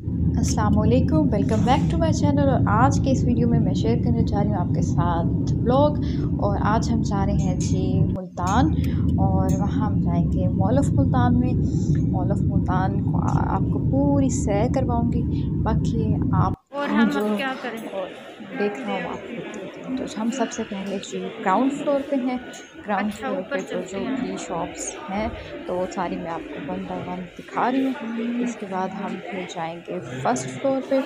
Aslam welcome back to my channel और आज के इस वीडियो में मैं शेयर करने जा रही हूँ आपके साथ ब्लॉग और आज हम जा रहे हैं जी मुल्तान और वहाँ हम जाएँगे मॉल ऑफ़ मुल्तान में। मॉल ऑफ़ मुल्तान को आपको पूरी सैर करवाऊँगी। बाकी आप और हम अब क्या करें? देख रहा हूँ आपको तो हम सबसे पहले जो ग्राउंड फ्लोर पे हैं ग्राउंड अच्छा, फ्लोर पे तो जो। भी शॉप्स हैं तो वो सारी मैं आपको वन बाय वन दिखा रही हूँ। इसके बाद हम फिर जाएँगे फ़र्स्ट फ्लोर पे।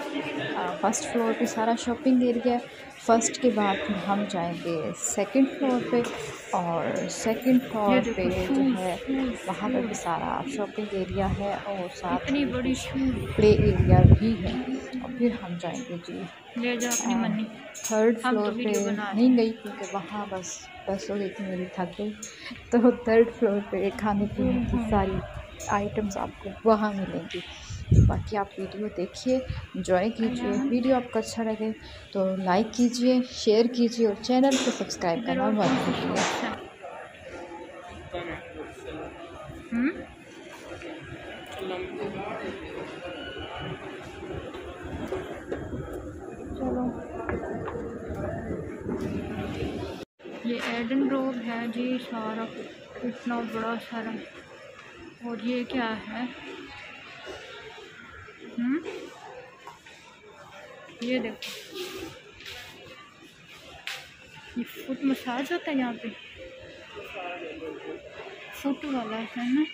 फ़र्स्ट फ्लोर पे सारा शॉपिंग एरिया फ़र्स्ट के बाद फिर हम जाएँगे सेकंड फ्लोर पे और सेकंड फ्लोर पे जो है वहाँ पर भी सारा शॉपिंग एरिया है और साथ बड़ी प्ले एरिया भी है। फिर हम जाएँगे जी। ले जा अपनी। मनी थर्ड हम तो फ्लोर पे नहीं गई क्योंकि वहाँ बस बस हो गई थी मेरी थक गई। तो थर्ड फ्लोर पे खाने पीने की सारी आइटम्स आपको वहाँ मिलेंगी। बाकी आप वीडियो देखिए इंजॉय कीजिए। वीडियो आपको अच्छा लगे तो लाइक कीजिए शेयर कीजिए और चैनल को सब्सक्राइब करना मत भूलिए हम्म चलो ये एडन रोड है जी, सारा इतना बड़ा सारा। और ये क्या है? हम्म? ये देखो। ये फुट मसाज होता है यहाँ पे? फुट वाला है ना?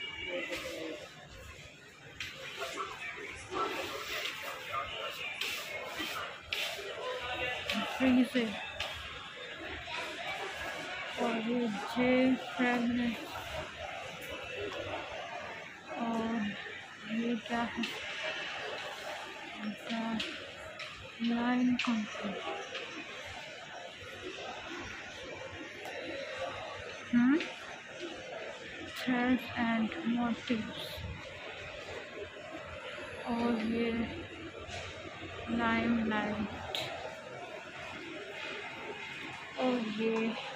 फ्रीज है और ये जे फ्रेगनेंस और ये क्या है line country hmm threads and motifs और ये लाइम लाइट और ये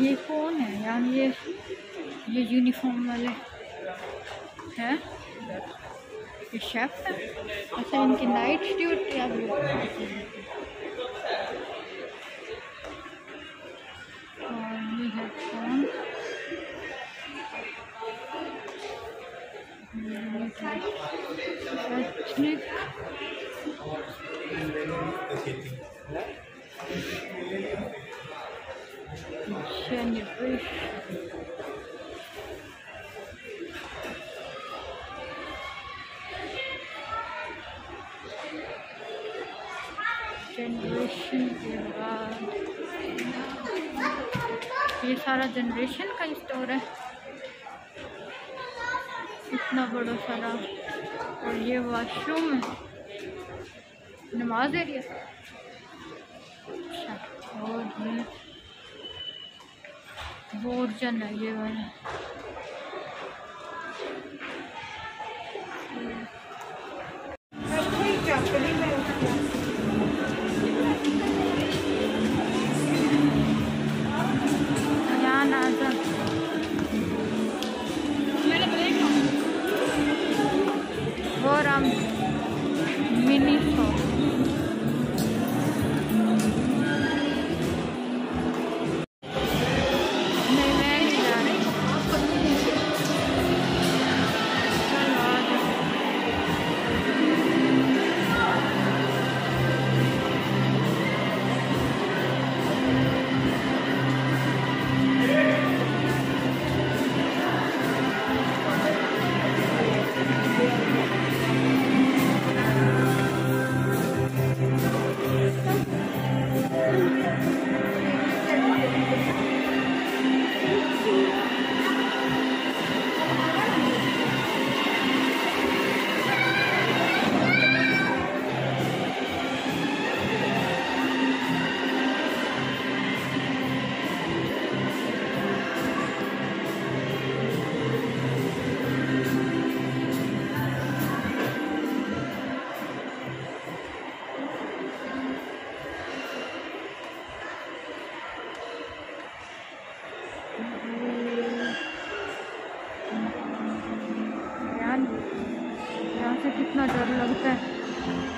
ये कौन है यार? ये ये यूनिफॉर्म वाले हैं? ये शेफ है? अच्छा इनकी नाइट ड्यूटी अब और ये है कौन एथनिक generation जनरेशन के बाद ये सारा जनरेशन का स्टोर है। इतना बड़ा सारा। और ये वॉशरूम है। नमाज़ एरिया अच्छा और ये। बोर्जन है ये वाला। यहाँ मिनी शॉप है ये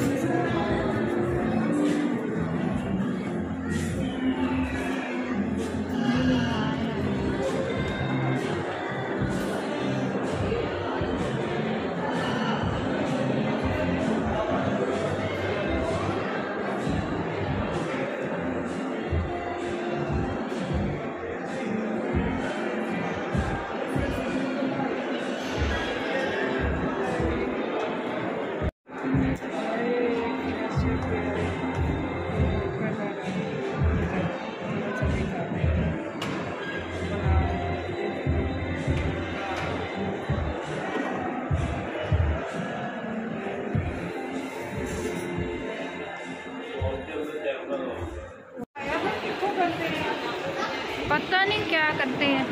करते हैं।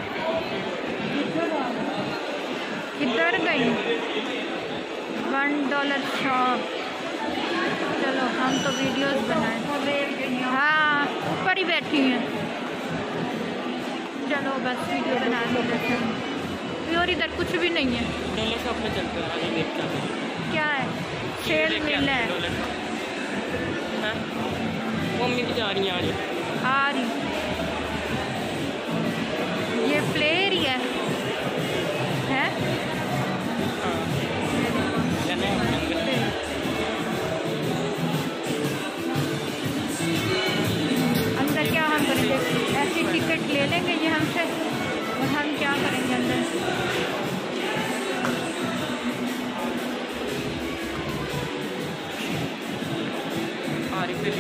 किधर गई? वन डॉलर शॉप चलो हम तो वीडियोस बनाए। हाँ ऊपर ही बैठी हैं। चलो बस वीडियो बना लेते हैं। और इधर कुछ भी नहीं है। डॉलर शॉप में चलते हैं क्या है? सेल मिल है। हाँ? मम्मी भी जा रही हैं आज आ रही। ये प्ले एरिया है। अंदर क्या हम करेंगे? ऐसी टिकट ले लेंगे ये हमसे, और हम क्या करेंगे अंदर? आरिफ के